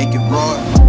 make it roar.